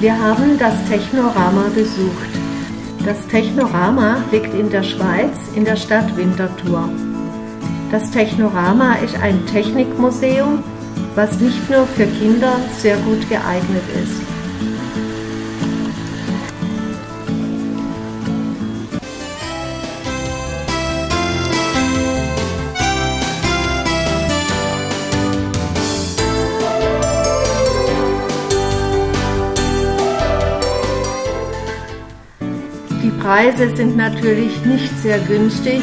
Wir haben das Technorama besucht. Das Technorama liegt in der Schweiz in der Stadt Winterthur. Das Technorama ist ein Technikmuseum, was nicht nur für Kinder sehr gut geeignet ist. Die Preise sind natürlich nicht sehr günstig.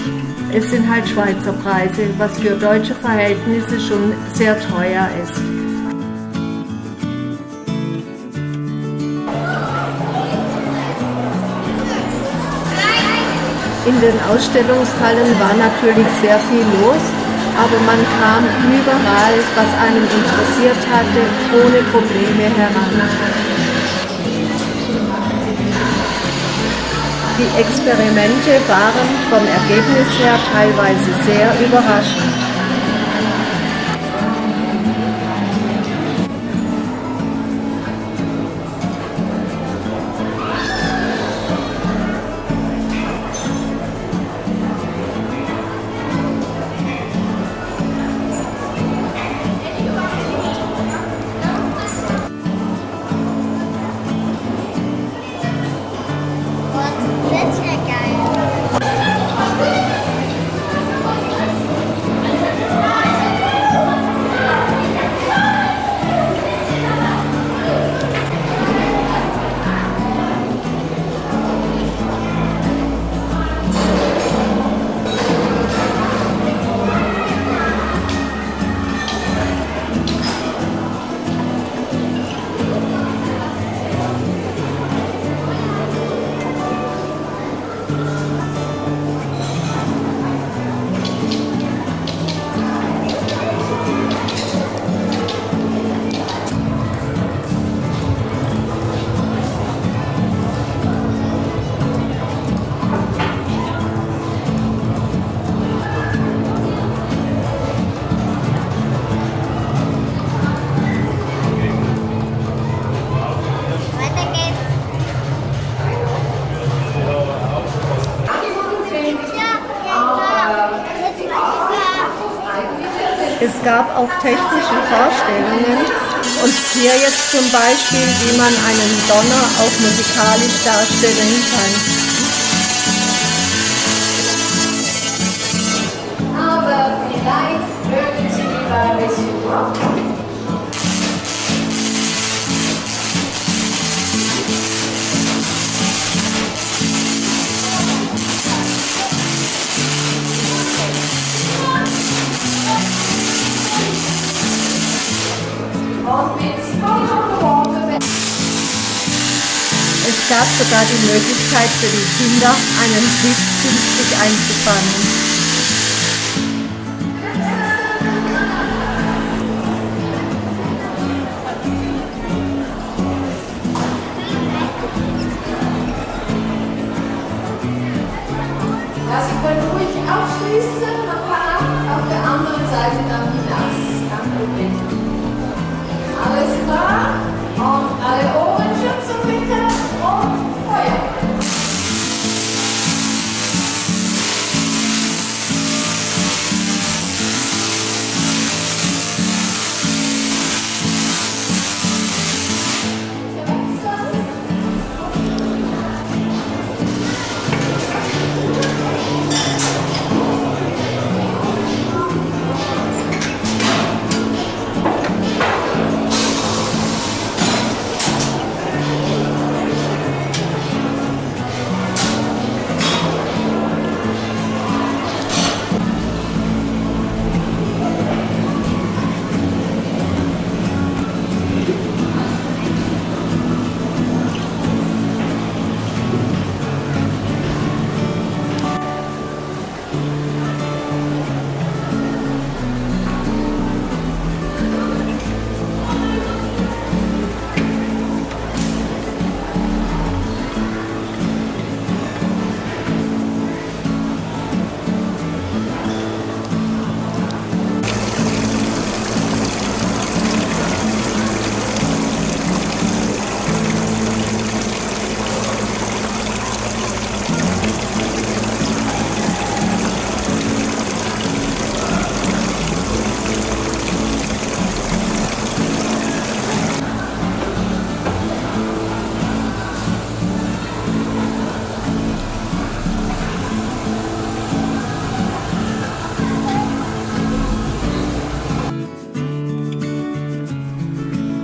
Es sind halt Schweizer Preise, was für deutsche Verhältnisse schon sehr teuer ist. In den Ausstellungshallen war natürlich sehr viel los, aber man kam überall, was einen interessiert hatte, ohne Probleme heran. Die Experimente waren vom Ergebnis her teilweise sehr überraschend. Es gab auch technische Vorstellungen und hier jetzt zum Beispiel, wie man einen Donner auch musikalisch darstellen kann. Sogar die Möglichkeit für die Kinder, einen Blitz künstlich einzufangen.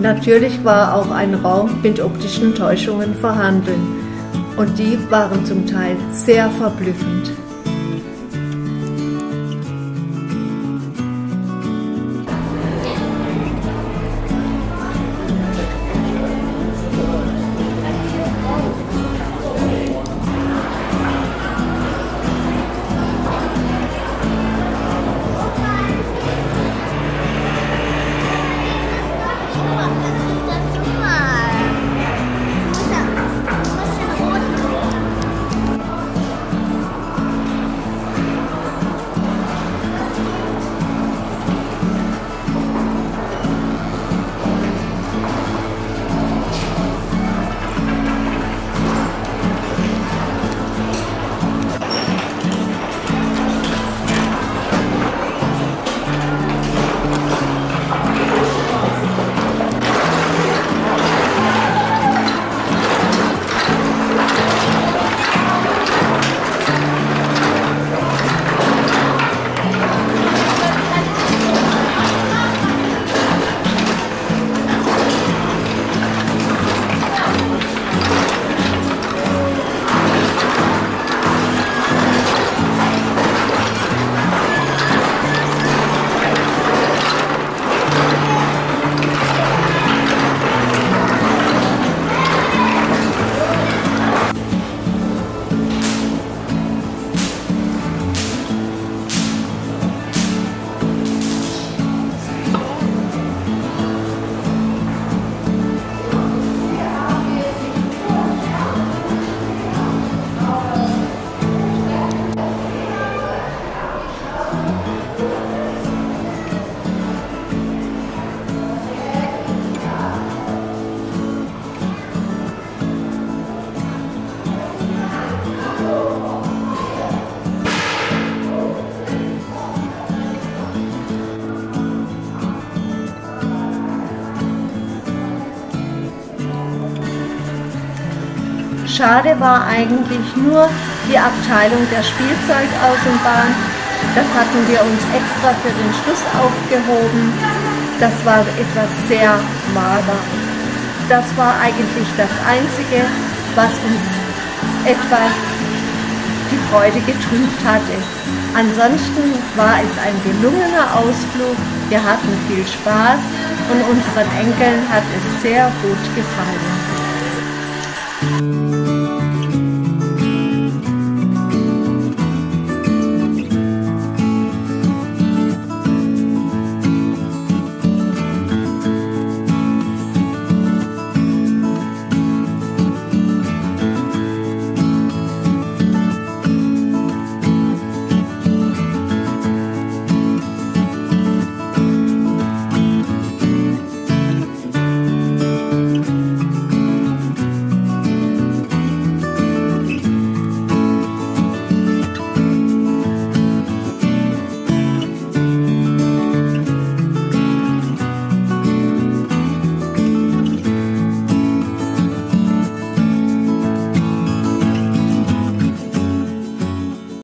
Natürlich war auch ein Raum mit optischen Täuschungen vorhanden und die waren zum Teil sehr verblüffend. Schade war eigentlich nur die Abteilung der Spielzeugaußenbahn. Das hatten wir uns extra für den Schluss aufgehoben. Das war etwas sehr mager. Das war eigentlich das Einzige, was uns etwas die Freude getrübt hatte. Ansonsten war es ein gelungener Ausflug. Wir hatten viel Spaß und unseren Enkeln hat es sehr gut gefallen.